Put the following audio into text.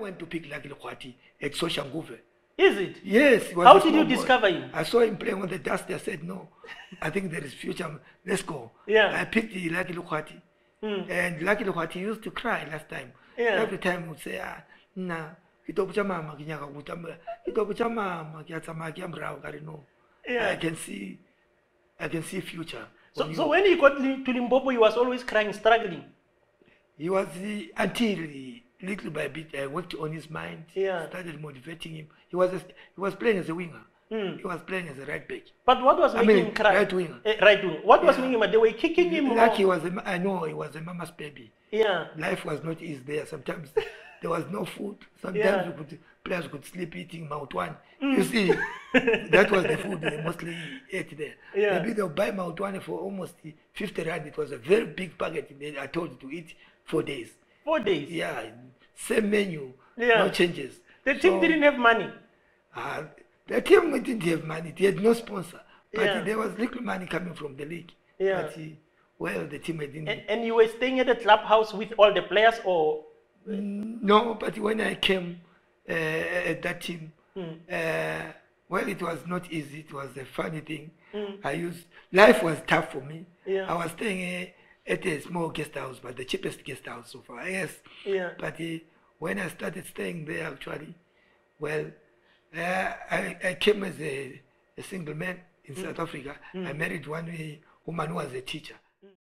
went to pick Lucky Lukwati at Social Guve. Is it? Yes. It How did you boy. discover him? I saw him playing on the dust. I said, no, I think there is future. Let's go. Yeah. I picked Lucky Lukwati. Mm. And Lucky Lukwati used to cry last time. Yeah. Every time he would say, ah, nah. ke to botsa mama ke nyaka go tama ke to botsa mama ke a tsama ke amra ka re no yeah. i can see i can see future so so when he got to limbopo he was always crying struggling he was uh, until little by bit i worked on his mind yeah. started motivating him he was, a, he was playing as a winger Mm. He was playing as a right back. But what was I making mean, him cry? Right wing. Uh, eh, right wing. What yeah. was making him? They were kicking him. Like he was, a, I know he was a mama's baby. Yeah. Life was not easy there. Sometimes there was no food. Sometimes yeah. you could, players could sleep eating Mount One. Mm. You see, that was the food they mostly ate there. Yeah. Maybe they'll buy Mount One for almost 50 rand. It was a very big packet. I told you to eat four days. Four days. Yeah, same menu, yeah. no changes. The team so, didn't have money. Uh, the team didn't have money. They had no sponsor, but yeah. there was little money coming from the league. Yeah. But, uh, well, the team didn't. And, and, you were staying at the clubhouse with all the players, or? Mm, no, but when I came uh, at that team, mm. uh, well, it was not easy. It was a funny thing. Mm. I used life was tough for me. Yeah. I was staying uh, it is small guest house, but the cheapest guest house so far. Yes. Yeah. But uh, when I started staying there, actually, well, uh, I, I came as a, a single man in mm. South Africa. Mm. I married one uh, woman who was a teacher.